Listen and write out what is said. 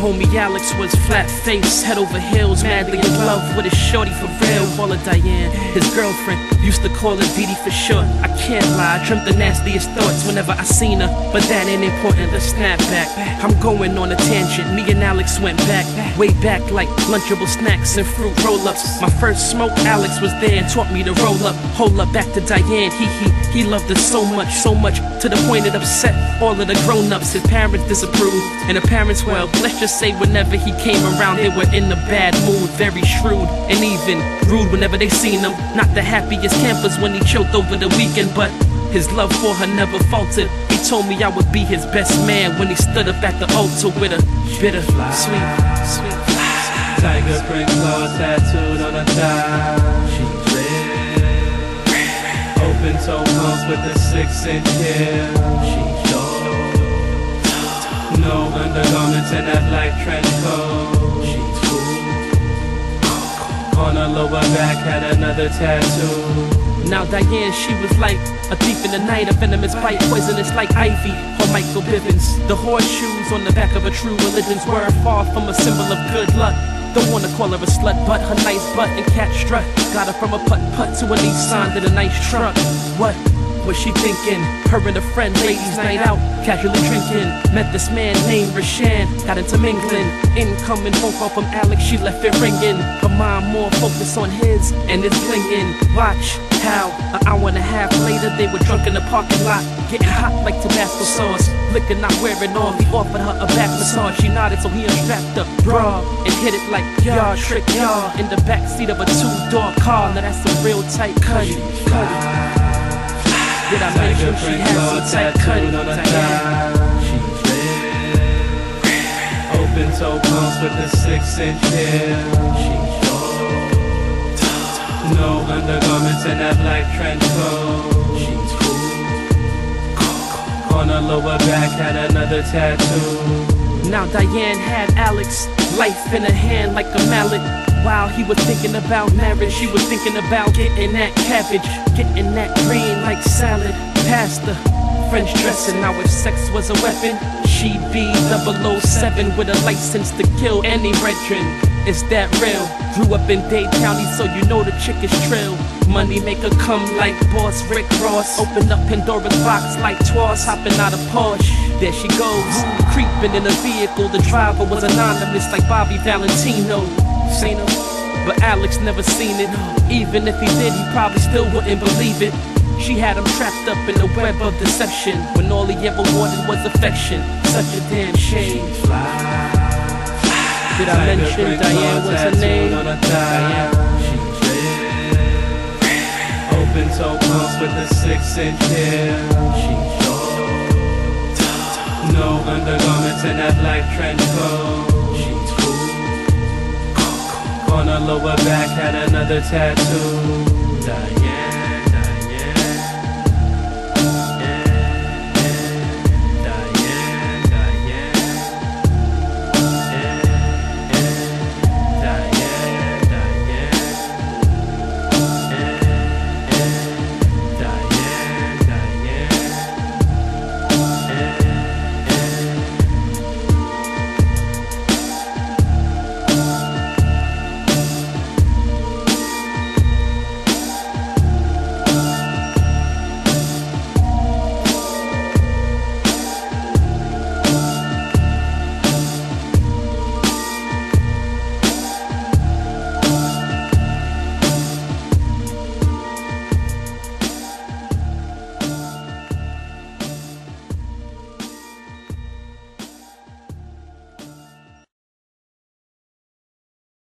homie Alex was flat faced, head over heels, madly in love with a shorty for real. Her Diane, his girlfriend, used to call her Dee for sure. I can't lie, I dreamt the nastiest thoughts whenever I seen her, but that ain't important. Let's snap back. I'm going on a tangent. Me and Alex went back, way back like lunchable snacks and fruit roll-ups. My first smoke, Alex was there and taught me to roll up. Hold up, back to Diane. He he he loved her so much, so much to the point it upset all of the grown-ups. His parents disapproved, and the parents, well, let's just say whenever he came around, they were in a bad mood, very shrewd and even rude whenever they seen him. Not the happiest campers when he choked over the weekend, but his love for her never faltered. He told me I would be his best man when he stood up at the altar with a bitter, sweet, sweet. fly. Tiger print claws tattooed on her thigh. She's red. Open toe pumps with a six inch heel. She's short. No undergarments in that black trench coat. She's cool. On her lower back had another tattoo. Now Diane, she was like a thief in the night, a venomous bite, poisonous like ivy or Michael Bivins. The horseshoes on the back of a true religion's were far from a symbol of good luck. Don't wanna call her a slut, but her nice butt and cat strut got her from a putt putt to a Nissan in a nice truck. What was she thinking? Her and a friend, ladies' night out, casually drinking. Met this man named Rashan, got into mingling. Incoming phone call from Alex, she left it ringing. Her mind more focused on his and it's blinging. Watch how an hour and a half later they were drunk in the parking lot, getting hot like Tabasco sauce. Liquor not wearing off, he offered her a back massage. She nodded, so he unstrapped the bra and hit it like yard trick yard in the back seat of a two-door car. Now that's some real tight cutty, cutty. Did I mention she has some tight cutty? on her thigh. She's red. Open toe pumps with a six inch heel. She's short. No undergarments in that black trench coat. She's cool. On her lower back had another tattoo. Now Diane had Alex, life in her hand like a mallet. While he was thinking about marriage, she was thinking about getting that cabbage, getting that green like salad. Pasta, French dressing. Now if sex was a weapon, she'd be 007 with a license to kill any brethren. Is that real? Grew up in Dade County, so you know the chick is trill. Money maker come like boss Rick Ross. Open up Pandora's box like Twas hopping out of Porsche. There she goes, creeping in a vehicle. The driver was anonymous like Bobby Valentino. Seen her, but Alex never seen it. Even if he did, he probably still wouldn't believe it. She had him trapped up in a web of deception when all he ever wanted was affection. Such a damn shame. Did I mention Diane was her name? on her thigh. Open toe pumps with a six inch heel. She's short. No undergarments in that black trench coat. She's cool. On her lower back had another tattoo. Diane.